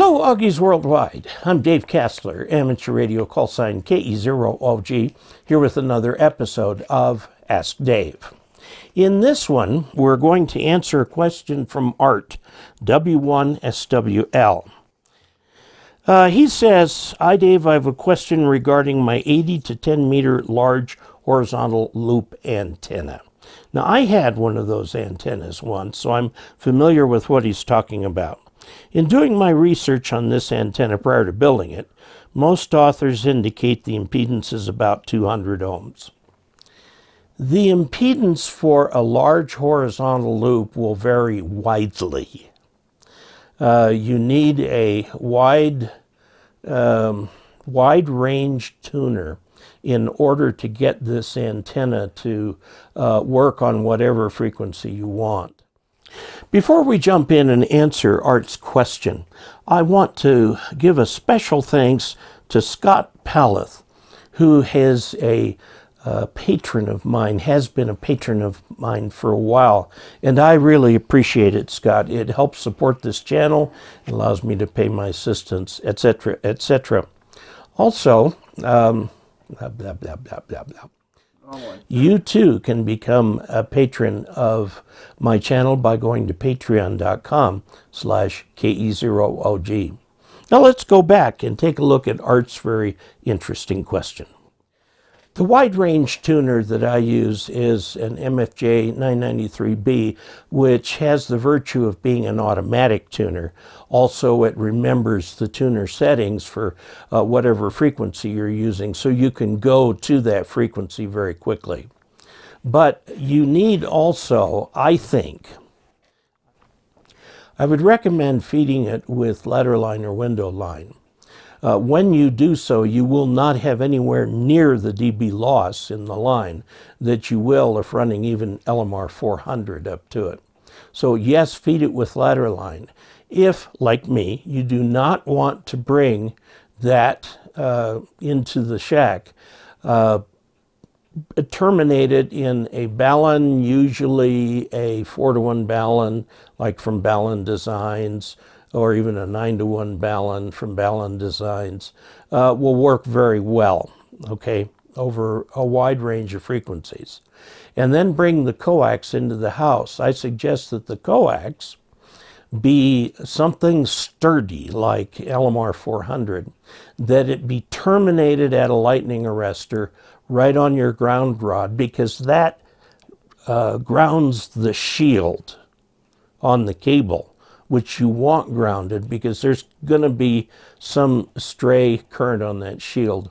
Hello, OGs Worldwide. I'm Dave Casler, amateur radio call sign KE0OG, here with another episode of Ask Dave. In this one, we're going to answer a question from Art, W1SWL. Uh, he says, Hi Dave, I have a question regarding my 80 to 10 meter large horizontal loop antenna. Now, I had one of those antennas once, so I'm familiar with what he's talking about. In doing my research on this antenna prior to building it, most authors indicate the impedance is about 200 ohms. The impedance for a large horizontal loop will vary widely. Uh, you need a wide, um, wide range tuner in order to get this antenna to uh, work on whatever frequency you want. Before we jump in and answer Art's question, I want to give a special thanks to Scott Paleth, who is a uh, patron of mine, has been a patron of mine for a while, and I really appreciate it, Scott. It helps support this channel, allows me to pay my assistants, etc., etc. Also, um, blah, blah, blah, blah, blah, blah you too can become a patron of my channel by going to patreon.com slash ke0og. Now let's go back and take a look at Art's very interesting question. The wide range tuner that I use is an MFJ 993B, which has the virtue of being an automatic tuner. Also, it remembers the tuner settings for uh, whatever frequency you're using, so you can go to that frequency very quickly. But you need also, I think, I would recommend feeding it with ladder line or window line. Uh, when you do so, you will not have anywhere near the dB loss in the line that you will if running even LMR 400 up to it. So yes, feed it with ladder line. If, like me, you do not want to bring that uh, into the shack, uh, terminate it in a Balun, usually a 4 to 1 Balun, like from Balun Designs, or even a 9 to 1 Balun from Balun Designs uh, will work very well, okay, over a wide range of frequencies. And then bring the coax into the house. I suggest that the coax be something sturdy like LMR 400, that it be terminated at a lightning arrestor right on your ground rod because that uh, grounds the shield on the cable which you want grounded because there's going to be some stray current on that shield.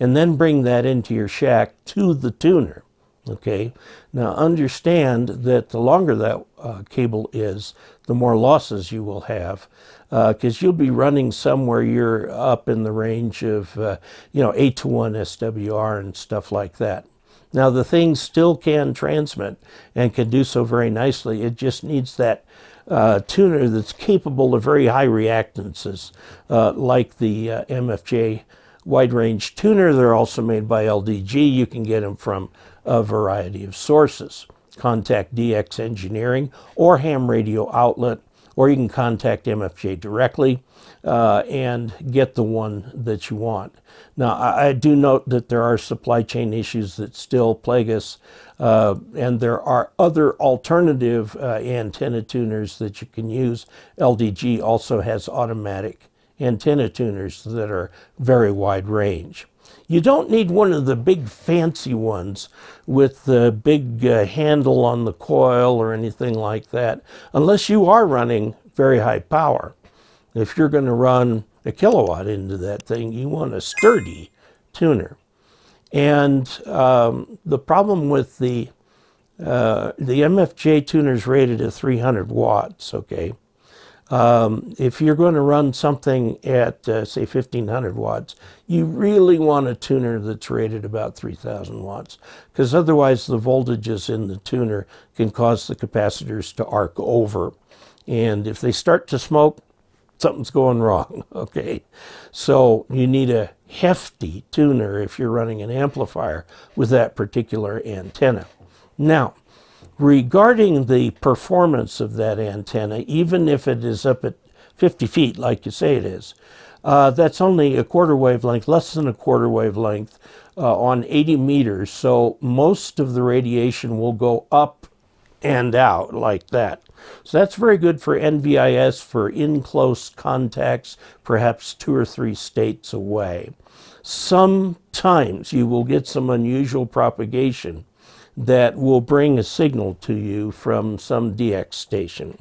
And then bring that into your shack to the tuner. Okay, now understand that the longer that uh, cable is, the more losses you will have because uh, you'll be running somewhere you're up in the range of, uh, you know, 8 to 1 SWR and stuff like that. Now the thing still can transmit and can do so very nicely. It just needs that uh, tuner that's capable of very high reactances, uh, like the uh, MFJ wide range tuner. They're also made by LDG. You can get them from a variety of sources. Contact DX Engineering or Ham Radio Outlet, or you can contact MFJ directly uh, and get the one that you want. Now, I, I, do note that there are supply chain issues that still plague us, uh, and there are other alternative uh, antenna tuners that you can use. LDG also has automatic antenna tuners that are very wide range. You don't need one of the big fancy ones with the big uh, handle on the coil or anything like that, unless you are running very high power. If you're going to run a kilowatt into that thing, you want a sturdy tuner. And um, the problem with the uh, the MFJ tuner is rated at 300 watts, okay? Um, if you're going to run something at, uh, say, 1500 watts, you really want a tuner that's rated about 3000 watts, because otherwise the voltages in the tuner can cause the capacitors to arc over. And if they start to smoke, something's going wrong, okay? So you need a hefty tuner if you're running an amplifier with that particular antenna. Now, regarding the performance of that antenna, even if it is up at 50 feet, like you say it is. Uh, that's only a quarter wavelength, less than a quarter wavelength uh, on 80 meters. So most of the radiation will go up and out like that. So that's very good for NVIS for in close contacts, perhaps two or three states away. Sometimes you will get some unusual propagation that will bring a signal to you from some DX station.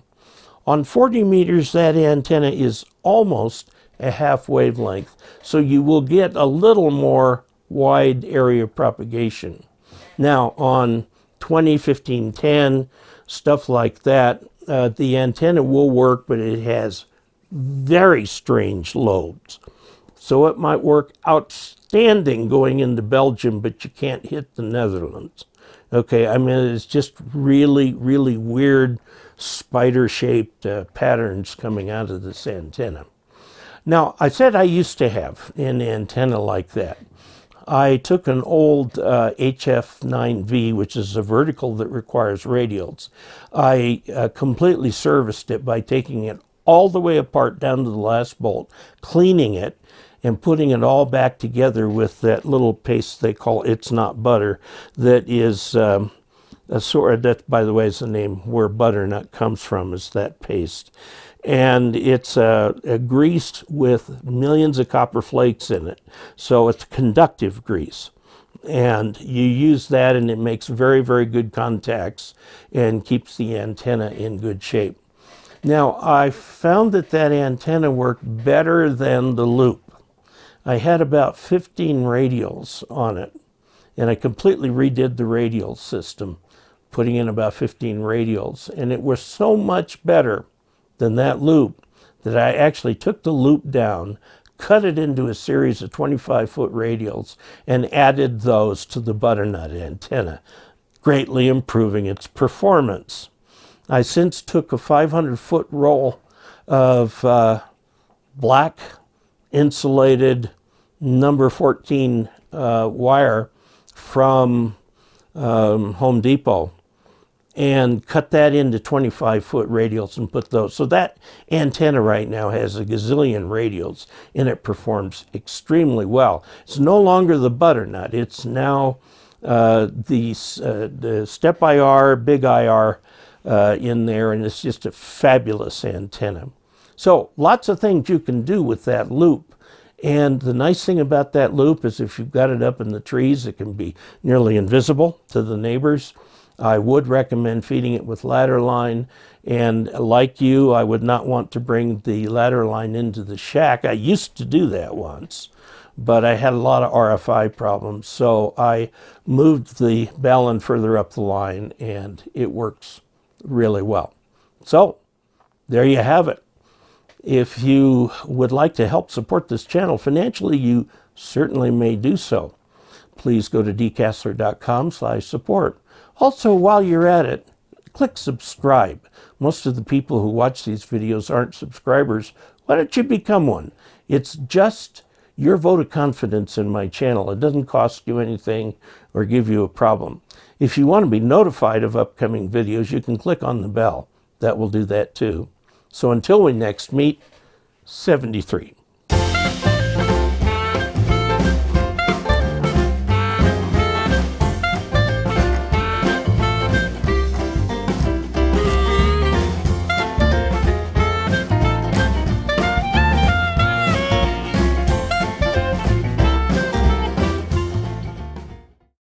On 40 meters, that antenna is almost a half wavelength, so you will get a little more wide area propagation. Now, on 20, 15, 10, stuff like that, uh, the antenna will work, but it has very strange lobes. So it might work outstanding going into Belgium, but you can't hit the Netherlands. Okay, I mean, it's just really, really weird spider shaped uh, patterns coming out of this antenna. Now, I said I used to have an antenna like that. I took an old uh, HF9V, which is a vertical that requires radials. I uh, completely serviced it by taking it all the way apart down to the last bolt, cleaning it, and putting it all back together with that little paste they call It's Not Butter that is um, a sort of, that, by the way, is the name where butternut comes from, is that paste and it's uh, greased with millions of copper flakes in it. So it's conductive grease. And you use that and it makes very, very good contacts and keeps the antenna in good shape. Now, I found that that antenna worked better than the loop. I had about 15 radials on it, and I completely redid the radial system, putting in about 15 radials, and it was so much better than that loop that I actually took the loop down, cut it into a series of 25 foot radials, and added those to the butternut antenna, greatly improving its performance. I since took a 500 foot roll of uh, black insulated number 14 uh, wire from um, Home Depot and cut that into 25 foot radials and put those. So that antenna right now has a gazillion radials and it performs extremely well. It's no longer the butternut, it's now uh, the, uh, the SteppIR, big IR uh, in there, and it's just a fabulous antenna. So lots of things you can do with that loop. And the nice thing about that loop is if you've got it up in the trees, it can be nearly invisible to the neighbors. I would recommend feeding it with ladder line. And like you, I would not want to bring the ladder line into the shack. I used to do that once, but I had a lot of RFI problems. So I moved the balun further up the line and it works really well. So there you have it. If you would like to help support this channel financially, you certainly may do so. Please go to dcasler.com slash support. Also, while you're at it, click subscribe. Most of the people who watch these videos aren't subscribers. Why don't you become one? It's just your vote of confidence in my channel. It doesn't cost you anything or give you a problem. If you want to be notified of upcoming videos, you can click on the bell. That will do that too. So until we next meet, 73.